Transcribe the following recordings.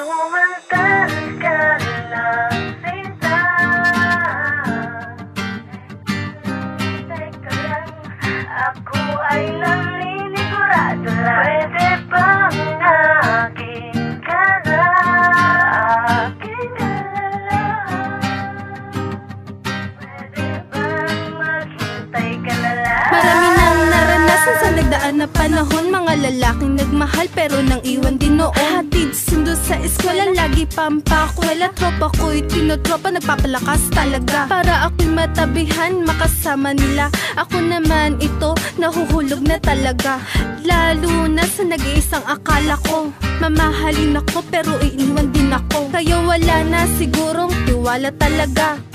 Sumantal ka lang sinta Teka lang, ako ay naninigurado lang Pwede bang na panahon Mga lalaking nagmahal pero nang iwan din noon. Hatid sundo sa eskwela, lagi pampakwela. Tropa ko'y tinotropa, nagpapalakas talaga. Para ako'y matabihan, makasama nila. Ako naman ito, nahuhulog na talaga. Lalo na sa nag-iisang akala ko. Mamahalin ako pero iiwan din ako. Kaya wala na sigurong tiwala talaga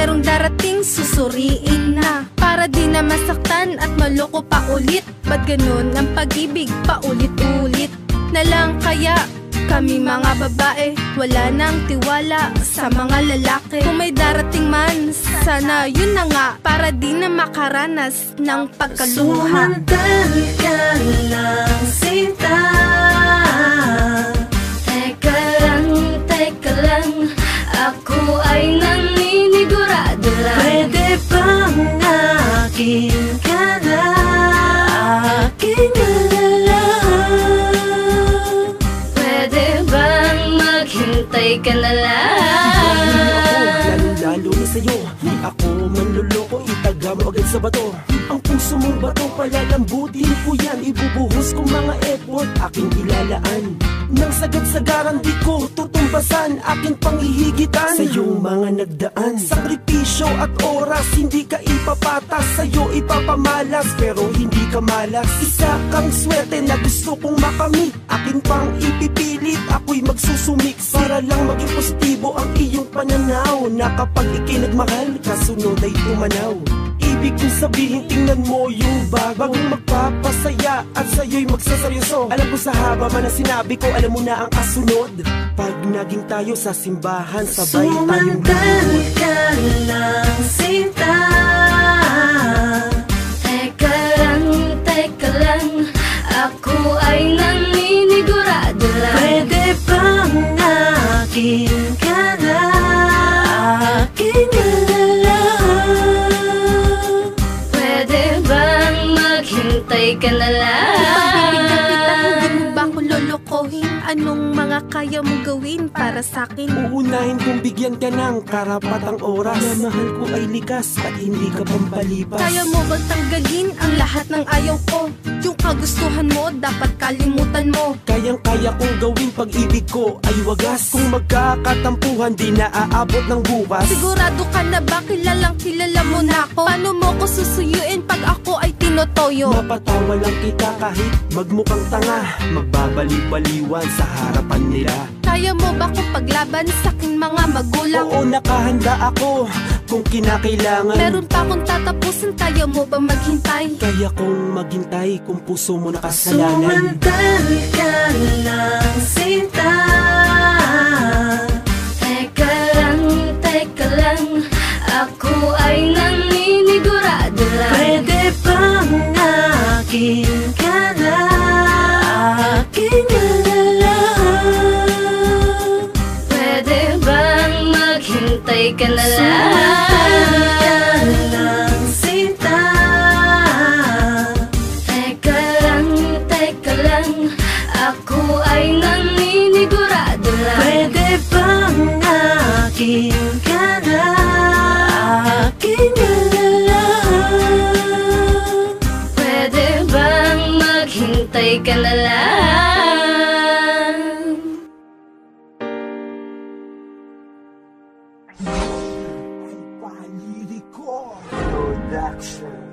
merong darating, susuriin na. Para di na masaktan at maloko pa ulit. Ba't ganun ang pag-ibig? Paulit-ulit Na lang kaya. Kami mga babae Wala nang tiwala sa mga lalaki. Kung may darating man, sana yun na nga. Para di na makaranas ng pagkaluha. Sumantal ka lang sinta akin ka na? Akin ka na lang Pwede bang maghintay ka na lang? Lalo na sa'yo Di ako manluloko Itaga mo agad sa bato Bato Palalambutin ko yan Ibubuhos kong mga effort Aking ilalaan. Nang sagad-sagaran di ko tutumbasan Aking panghihigitan. Sa iyong mga nagdaan Sakripisyo at oras Hindi ka ipapatas. Sa'yo ipapamalas Pero hindi ka malas. Isa kang swerte na gusto kong makamit. Akin pang ipipilit Ako'y magsusumik. Para lang maging positibo ang iyong pananaw. Na kapag ikay nagmahal Kasunod ay tumanaw Ibig kong sabihin tingnan mo yung bag. Bagong magpapasaya at sa'yo'y magsaseryoso. Alam ko sa haba man na sinabi ko Alam mo na ang kasunod. Pag naging tayo sa simbahan Sabay tayong Sumantal lulunod ka lang sinta maghintay ka na Pagbibigyan Anong mga kaya mong gawin para sa akin? Uunahin kong bigyan ka ng karapatang oras Na mahal ko ay likas at hindi ka pampalipas Kaya mo bang tanggalin ang lahat ng ayaw ko? Yung kagustuhan mo, dapat kalimutan mo Kayang-kaya kong gawin pag-ibig ko ay wagas Kung magkakatampuhan di na aabot ng bukas Sigurado ka na ba kilalang kilala mo na ako? Paano mo ko susuyuin pag ako ay tinotoyo? Mapatawa lang kita kahit magmukhang tanga Magbabaliw-baliwan sa harapan nila. Kaya mo ba kung paglaban sa aking mga magulang? Oo nakahanda ako kung kinakailangan. Meron pa akong tatapusin, kaya mo ba maghintay? Kaya kong maghintay kung puso mo nakasalanan. Sumantal ka lang sinta. Teka lang, teka lang. Ako ay naninigurado lang. Pwede bang akin maghintay ka na lang? lang sinta Teka lang, teka lang Ako ay naninigurado lang Pwede bang akin ka na? Akin ka na lang Pwede bang maghintay ka na lang? Unicorn Production.